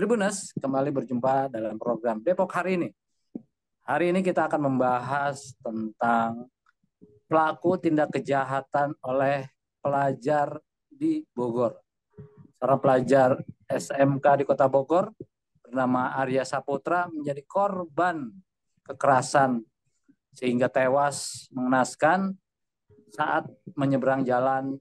Tribuners, kembali berjumpa dalam program Depok hari ini. Hari ini kita akan membahas tentang pelaku tindak kejahatan oleh pelajar di Bogor. Seorang pelajar SMK di Kota Bogor bernama Arya Saputra menjadi korban kekerasan sehingga tewas mengenaskan saat menyeberang jalan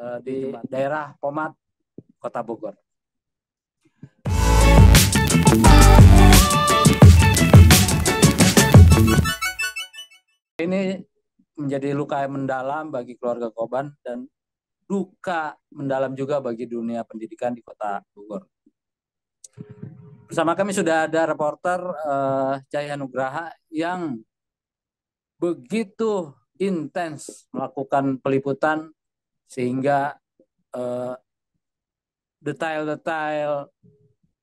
uh, di daerah Pomat Kota Bogor. Ini menjadi luka yang mendalam bagi keluarga korban dan duka mendalam juga bagi dunia pendidikan di Kota Bogor. Bersama kami sudah ada reporter uh, Cahaya Nugraha yang begitu intens melakukan peliputan sehingga eh, detail-detail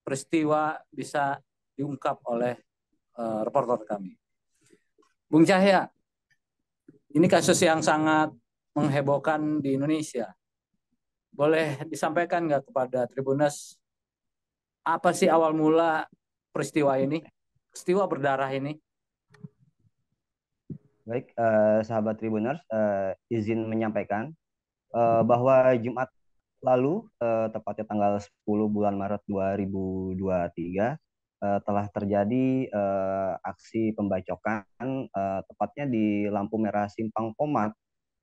peristiwa bisa diungkap oleh uh, reporter kami. Bung Cahya, ini kasus yang sangat menghebohkan di Indonesia. Boleh disampaikan nggak kepada Tribunus apa sih awal mula peristiwa ini, peristiwa berdarah ini? Baik, uh, sahabat Tribuners, uh, izin menyampaikan uh, bahwa Jumat lalu, uh, tepatnya tanggal 10 bulan Maret 2023, uh, telah terjadi uh, aksi pembacokan, uh, tepatnya di lampu merah Simpang Pomat,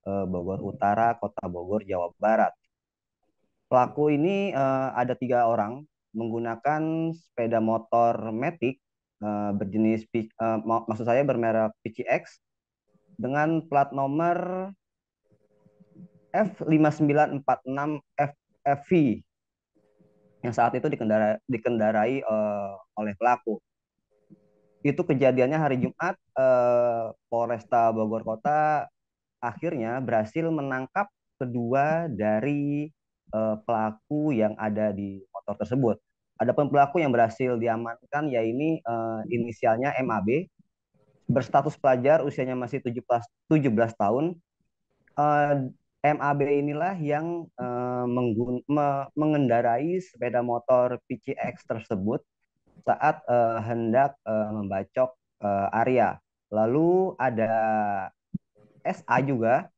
uh, Bogor Utara, Kota Bogor, Jawa Barat. Pelaku ini uh, ada tiga orang, menggunakan sepeda motor Matic uh, berjenis uh, maksud saya bermerek PCX dengan plat nomor F5946 FV yang saat itu dikendara, dikendarai uh, oleh pelaku. Itu kejadiannya hari Jumat, uh, Polresta Bogor Kota akhirnya berhasil menangkap kedua dari uh, pelaku yang ada di motor tersebut. Ada pelaku yang berhasil diamankan yaitu uh, inisialnya MAB berstatus pelajar usianya masih 17 17 tahun. Uh, MAB inilah yang uh, me mengendarai sepeda motor PCX tersebut saat uh, hendak uh, membacok uh, area. Lalu ada SA juga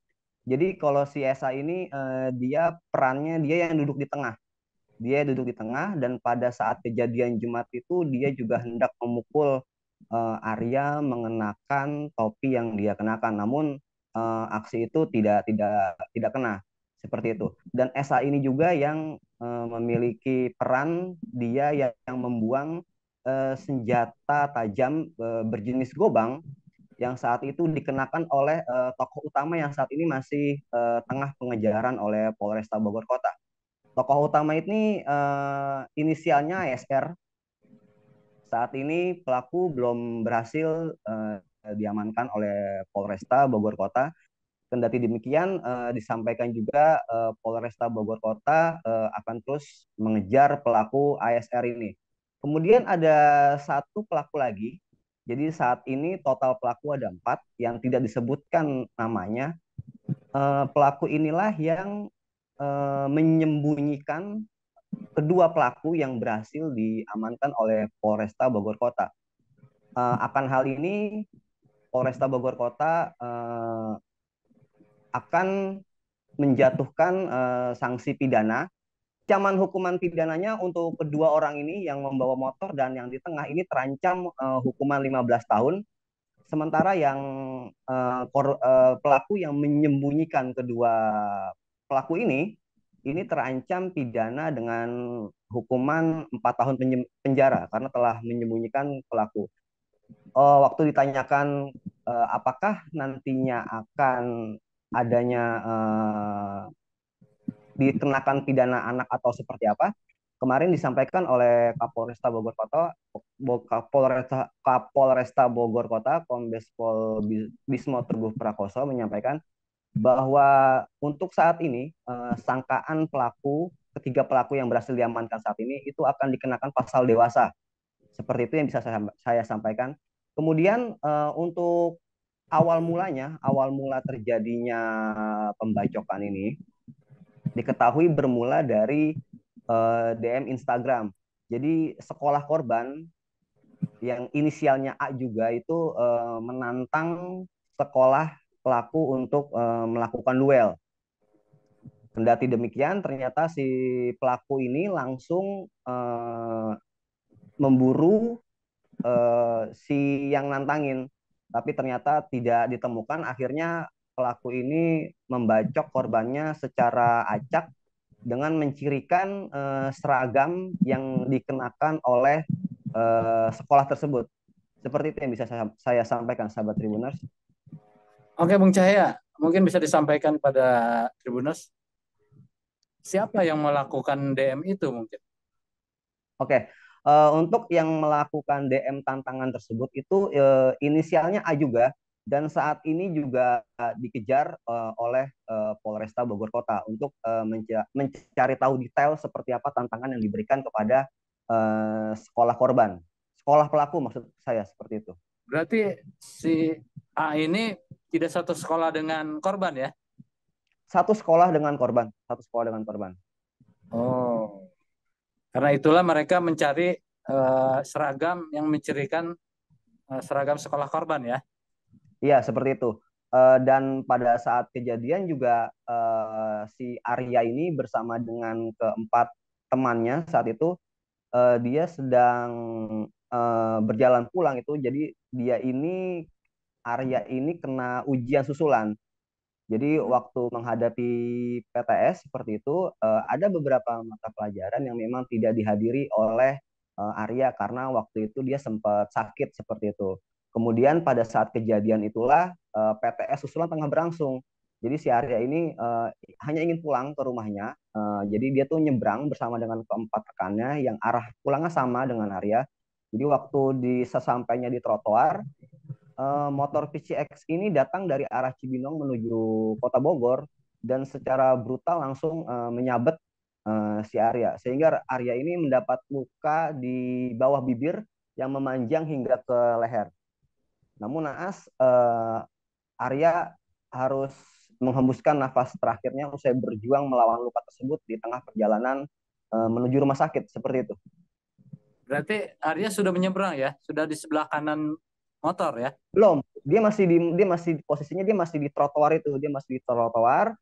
jadi kalau si Esa ini uh, dia perannya dia yang duduk di tengah. Dia duduk di tengah dan pada saat kejadian Jumat itu dia juga hendak memukul uh, Arya mengenakan topi yang dia kenakan. Namun uh, aksi itu tidak tidak tidak kena seperti itu. Dan Esa ini juga yang uh, memiliki peran dia yang, yang membuang uh, senjata tajam uh, berjenis gobang yang saat itu dikenakan oleh uh, tokoh utama yang saat ini masih uh, tengah pengejaran oleh Polresta Bogor Kota. Tokoh utama ini uh, inisialnya SR. Saat ini pelaku belum berhasil uh, diamankan oleh Polresta Bogor Kota. Kendati demikian uh, disampaikan juga uh, Polresta Bogor Kota uh, akan terus mengejar pelaku ASR ini. Kemudian ada satu pelaku lagi jadi saat ini total pelaku ada empat yang tidak disebutkan namanya. Uh, pelaku inilah yang uh, menyembunyikan kedua pelaku yang berhasil diamankan oleh Polresta Bogor Kota. Uh, akan hal ini Polresta Bogor Kota uh, akan menjatuhkan uh, sanksi pidana ancaman hukuman pidananya untuk kedua orang ini yang membawa motor dan yang di tengah ini terancam uh, hukuman 15 tahun. Sementara yang uh, kor, uh, pelaku yang menyembunyikan kedua pelaku ini ini terancam pidana dengan hukuman empat tahun penjara karena telah menyembunyikan pelaku. Uh, waktu ditanyakan uh, apakah nantinya akan adanya uh, dikenakan pidana anak atau seperti apa? Kemarin disampaikan oleh Kapolresta Bogor Kota Kapolresta Kapolresta Bogor Kota Kombes Pol Bismo Teguh Prakoso menyampaikan bahwa untuk saat ini eh, sangkaan pelaku ketiga pelaku yang berhasil diamankan saat ini itu akan dikenakan pasal dewasa. Seperti itu yang bisa saya, saya sampaikan kemudian eh, untuk awal mulanya awal mula terjadinya pembacokan ini diketahui bermula dari uh, eh, DM Instagram. Jadi sekolah korban yang inisialnya A juga itu uh, menantang sekolah pelaku untuk uh, melakukan duel. Kendati demikian, ternyata si pelaku ini langsung uh, memburu uh, si yang nantangin, tapi ternyata tidak ditemukan. Akhirnya pelaku ini membacok korbannya secara acak dengan mencirikan uh, seragam yang dikenakan oleh uh, sekolah tersebut. Seperti itu yang bisa saya, saya sampaikan, sahabat Tribuners. Oke, Bung Cahaya, mungkin bisa disampaikan pada Tribuners siapa yang melakukan DM itu mungkin? Oke, uh, untuk yang melakukan DM tantangan tersebut itu uh, inisialnya A juga dan saat ini juga uh, dikejar uh, oleh uh, Polresta Bogor Kota untuk uh, menca mencari tahu detail seperti apa tantangan yang diberikan kepada uh, sekolah korban, sekolah pelaku maksud saya seperti itu. Berarti si A ini tidak satu sekolah dengan korban ya? satu sekolah dengan korban, satu sekolah dengan korban. Oh, karena itulah mereka mencari uh, seragam yang mencirikan uh, seragam sekolah korban ya? Iya seperti itu. Uh, dan pada saat kejadian juga uh, si Arya ini bersama dengan keempat temannya saat itu uh, dia sedang uh, berjalan pulang itu. Jadi dia ini Arya ini kena ujian susulan jadi waktu menghadapi PTS seperti itu uh, ada beberapa mata pelajaran yang memang tidak dihadiri oleh uh, Arya karena waktu itu dia sempat sakit seperti itu. Kemudian pada saat kejadian itulah eh, PTS susulan tengah berlangsung. Jadi si Arya ini hanya ingin pulang ke rumahnya. Jadi dia tuh nyebrang bersama dengan keempat rekannya yang arah pulangnya sama dengan Arya. Jadi waktu di sesampainya di trotoar, uh, motor PCX ini datang dari arah Cibinong menuju Kota Bogor dan secara brutal langsung uh, menyabet uh, si Arya sehingga Arya ini mendapat luka di bawah bibir yang memanjang hingga ke leher. Namun naas uh, Arya harus menghembuskan nafas terakhirnya usai berjuang melawan luka tersebut di tengah perjalanan uh, menuju rumah sakit seperti itu. Berarti Arya sudah menyeberang ya, sudah di sebelah kanan motor ya? Belum. Dia masih di dia masih posisinya dia masih di trotoar itu, dia masih di trotoar.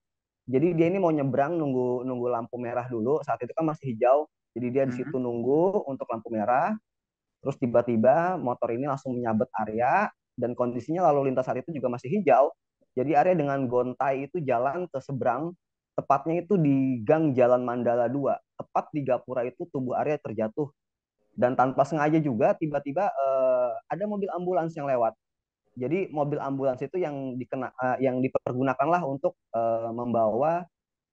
Jadi dia ini mau nyebrang nunggu nunggu lampu merah dulu. Saat itu kan masih hijau. Jadi dia di situ mm -hmm. nunggu untuk lampu merah. Terus tiba-tiba motor ini langsung menyabet area dan kondisinya lalu lintas saat itu juga masih hijau. Jadi area dengan gontai itu jalan ke seberang, tepatnya itu di Gang Jalan Mandala 2. Tepat di Gapura itu tubuh area terjatuh dan tanpa sengaja juga tiba-tiba uh, ada mobil ambulans yang lewat. Jadi mobil ambulans itu yang dikena uh, yang dipergunakanlah untuk uh, membawa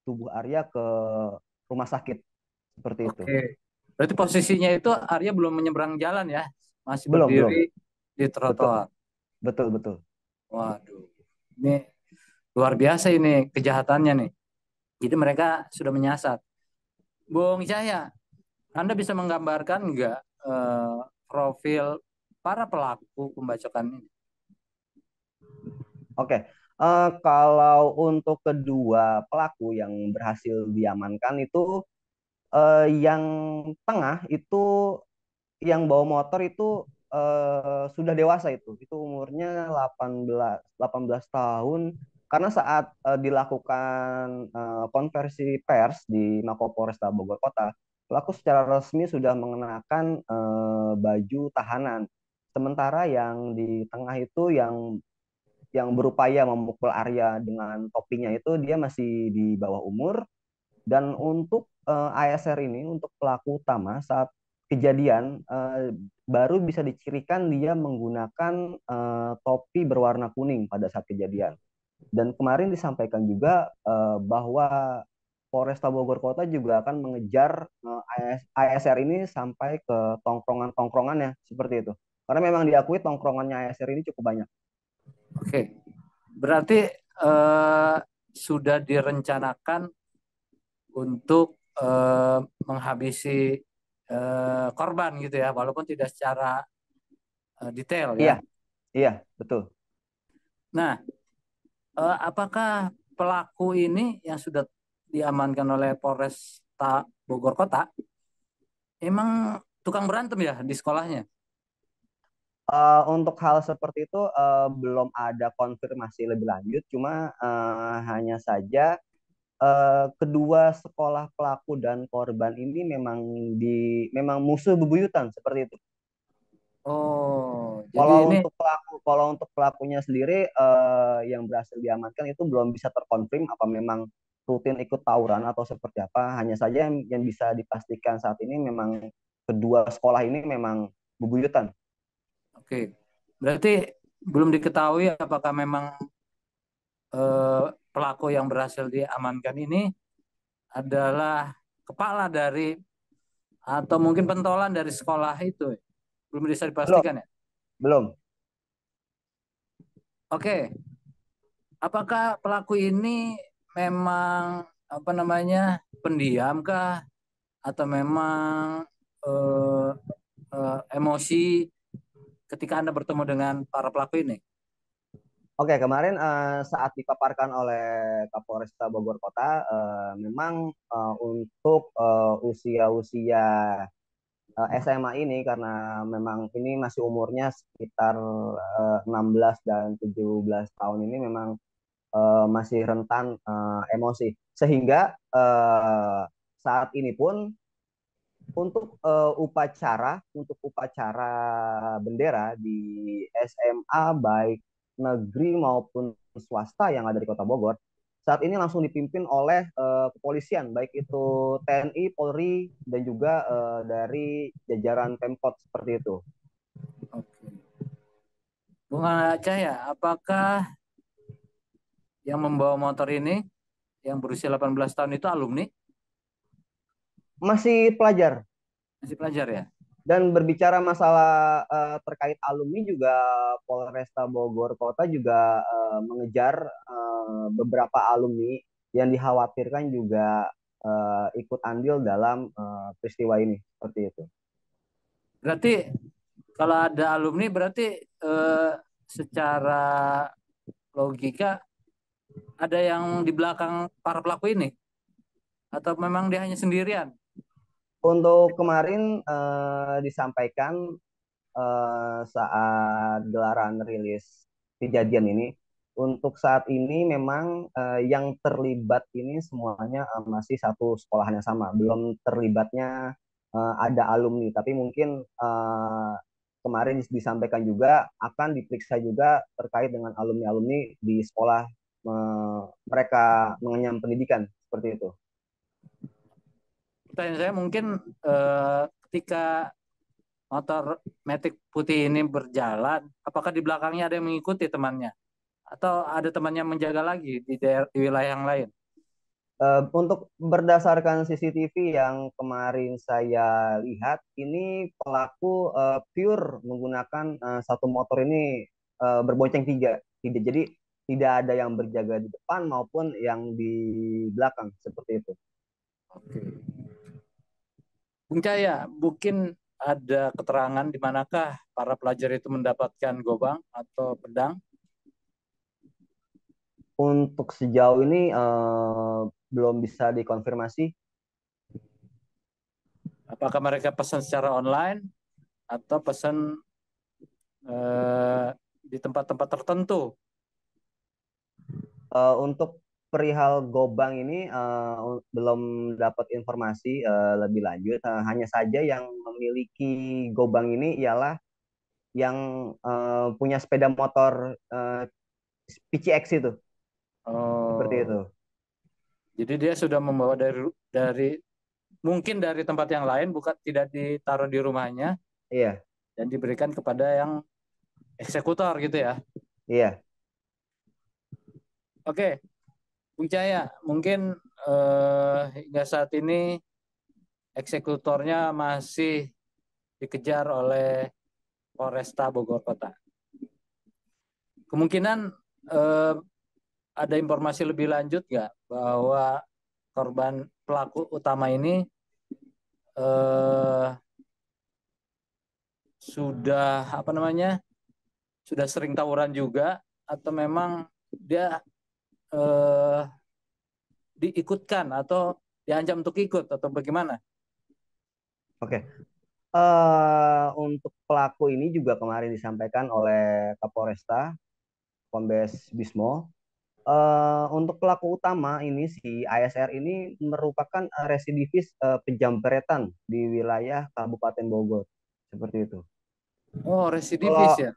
tubuh Arya ke rumah sakit seperti Oke. itu. Berarti posisinya itu Arya belum menyeberang jalan ya, masih belum, berdiri belum. di trotoar. Betul, betul. Waduh, ini luar biasa ini kejahatannya nih. Jadi mereka sudah menyasar. Bung Cahya, anda bisa menggambarkan nggak uh, profil para pelaku pembacokan ini? Oke, okay. uh, eh, kalau untuk kedua pelaku yang berhasil diamankan itu uh, yang tengah itu yang bawa motor itu uh, sudah dewasa itu, itu umurnya 18 18 tahun karena saat uh, dilakukan uh, konversi pers di Mako Polresta Bogor Kota pelaku secara resmi sudah mengenakan uh, baju tahanan. Sementara yang di tengah itu yang yang berupaya memukul Arya dengan topinya itu dia masih di bawah umur dan untuk uh, eh, ASR ini untuk pelaku utama saat kejadian uh, baru bisa dicirikan dia menggunakan topi berwarna kuning pada saat kejadian. Dan kemarin disampaikan juga bahwa Polresta Bogor Kota juga akan mengejar uh, eh, ASR ini sampai ke tongkrongan-tongkrongannya seperti itu. Karena memang diakui tongkrongannya ASR ini cukup banyak. Oke, berarti uh, sudah direncanakan untuk uh, menghabisi uh, korban gitu ya, walaupun tidak secara uh, detail ya. Iya, iya betul. Nah, uh, apakah pelaku ini yang sudah diamankan oleh Polres Bogor Kota emang tukang berantem ya di sekolahnya? Uh, untuk hal seperti itu uh, belum ada konfirmasi lebih lanjut, cuma uh, hanya saja uh, kedua sekolah pelaku dan korban ini memang di memang musuh bebuyutan seperti itu. Oh, jadi kalau ini... untuk pelaku kalau untuk pelakunya sendiri uh, yang berhasil diamankan itu belum bisa terkonfirm apa memang rutin ikut tawuran atau seperti apa. Hanya saja yang, yang bisa dipastikan saat ini memang kedua sekolah ini memang bebuyutan Oke, berarti belum diketahui apakah memang eh, pelaku yang berhasil diamankan ini adalah kepala dari atau mungkin pentolan dari sekolah itu. Belum bisa dipastikan belum. ya? Belum. Oke. Apakah pelaku ini memang apa namanya pendiam kah atau memang eh, eh, emosi ketika Anda bertemu dengan para pelaku ini? Oke, kemarin uh, saat dipaparkan oleh Kapolresta Bogor Kota, uh, memang uh, untuk usia-usia uh, SMA ini karena memang ini masih umurnya sekitar uh, 16 dan 17 tahun ini memang uh, masih rentan uh, emosi. Sehingga uh, saat ini pun untuk uh, upacara untuk upacara bendera di SMA baik negeri maupun swasta yang ada di Kota Bogor saat ini langsung dipimpin oleh uh, kepolisian baik itu TNI, Polri dan juga uh, dari jajaran Pemkot seperti itu. Oke. Bung apakah yang membawa motor ini yang berusia 18 tahun itu alumni? Masih pelajar. Masih pelajar ya? Dan berbicara masalah uh, terkait alumni juga Polresta Bogor Kota juga uh, mengejar uh, beberapa alumni yang dikhawatirkan juga uh, ikut andil dalam uh, peristiwa ini seperti itu. Berarti kalau ada alumni berarti uh, secara logika ada yang di belakang para pelaku ini? Atau memang dia hanya sendirian? Untuk kemarin uh, disampaikan uh, saat gelaran rilis kejadian ini, untuk saat ini memang uh, yang terlibat ini semuanya uh, masih satu sekolahan yang sama, belum terlibatnya uh, ada alumni, tapi mungkin uh, kemarin disampaikan juga akan diperiksa juga terkait dengan alumni-alumni di sekolah mereka mengenyam pendidikan seperti itu pertanyaan saya mungkin eh, ketika motor metik putih ini berjalan, apakah di belakangnya ada yang mengikuti temannya? Atau ada temannya menjaga lagi di, di wilayah yang lain? Uh, untuk berdasarkan CCTV yang kemarin saya lihat, ini pelaku uh, pure menggunakan uh, satu motor ini uh, berbonceng tiga. Tidak, jadi tidak ada yang berjaga di depan maupun yang di belakang seperti itu. Oke. Bung Cahaya, mungkin ada keterangan di manakah para pelajar itu mendapatkan gobang atau pedang? Untuk sejauh ini uh, belum bisa dikonfirmasi. Apakah mereka pesan secara online atau pesan uh, di tempat-tempat tertentu? Uh, untuk perihal Gobang ini uh, belum dapat informasi uh, lebih lanjut. Uh, hanya saja yang memiliki Gobang ini ialah yang uh, punya sepeda motor uh, PCX itu. Oh. Seperti itu. Jadi dia sudah membawa dari dari mungkin dari tempat yang lain bukan tidak ditaruh di rumahnya. Iya. Dan diberikan kepada yang eksekutor gitu ya. Iya. Oke, Bung Cahaya, mungkin eh, hingga saat ini eksekutornya masih dikejar oleh Polresta Bogor Kota. Kemungkinan eh, ada informasi lebih lanjut nggak bahwa korban pelaku utama ini eh, sudah apa namanya sudah sering tawuran juga atau memang dia eh, diikutkan atau diancam untuk ikut atau bagaimana? Oke. Uh, untuk pelaku ini juga kemarin disampaikan oleh Kapolresta Kombes Bismo. Uh, untuk pelaku utama ini si ASR ini merupakan residivis uh, penjamretan di wilayah Kabupaten Bogor seperti itu. Oh, residivis ya?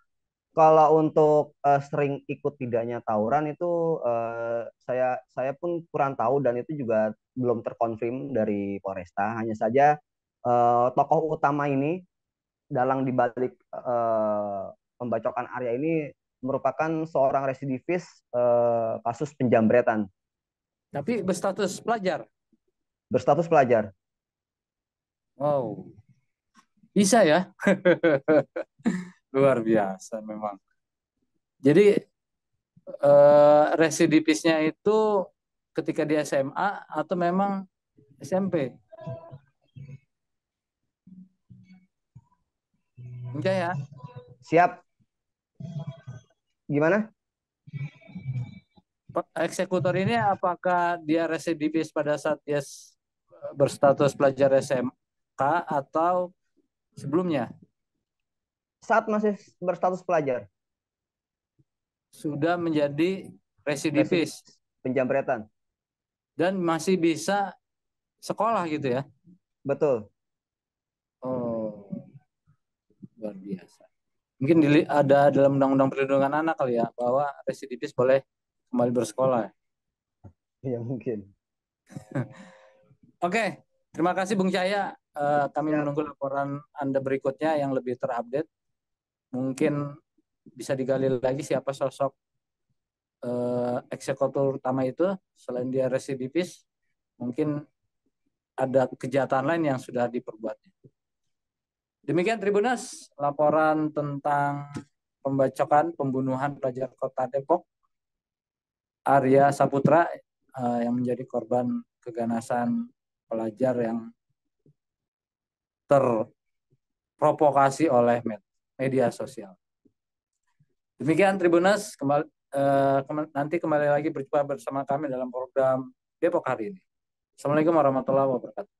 Kalau untuk uh, sering ikut tidaknya tawuran itu uh, saya saya pun kurang tahu dan itu juga belum terkonfirm dari Polresta. Hanya saja uh, tokoh utama ini dalang dibalik uh, pembacokan Arya ini merupakan seorang residivis uh, kasus penjambretan. Tapi berstatus pelajar. Berstatus pelajar. Wow. Bisa ya? luar biasa memang. Jadi eh, residivisnya itu ketika di SMA atau memang SMP? Enggak ya? Siap. Gimana? Eksekutor ini apakah dia residivis pada saat dia berstatus pelajar SMK atau sebelumnya? Saat masih berstatus pelajar. Sudah menjadi residivis. Penjamretan. Dan masih bisa sekolah gitu ya? Betul. Oh, luar biasa. Mungkin ada dalam Undang-Undang Perlindungan Anak kali ya, bahwa residivis boleh kembali bersekolah. Ya mungkin. Oke, terima kasih Bung Cahaya. Uh, kami ya. menunggu laporan Anda berikutnya yang lebih terupdate mungkin bisa digali lagi siapa sosok eh, eksekutor utama itu selain dia residivis mungkin ada kejahatan lain yang sudah diperbuatnya. Demikian Tribunas laporan tentang pembacokan pembunuhan pelajar Kota Depok Arya Saputra eh, yang menjadi korban keganasan pelajar yang terprovokasi oleh med media sosial. Demikian Tribunas, kembali, eh, nanti kembali lagi berjumpa bersama kami dalam program Depok hari ini. Assalamualaikum warahmatullahi wabarakatuh.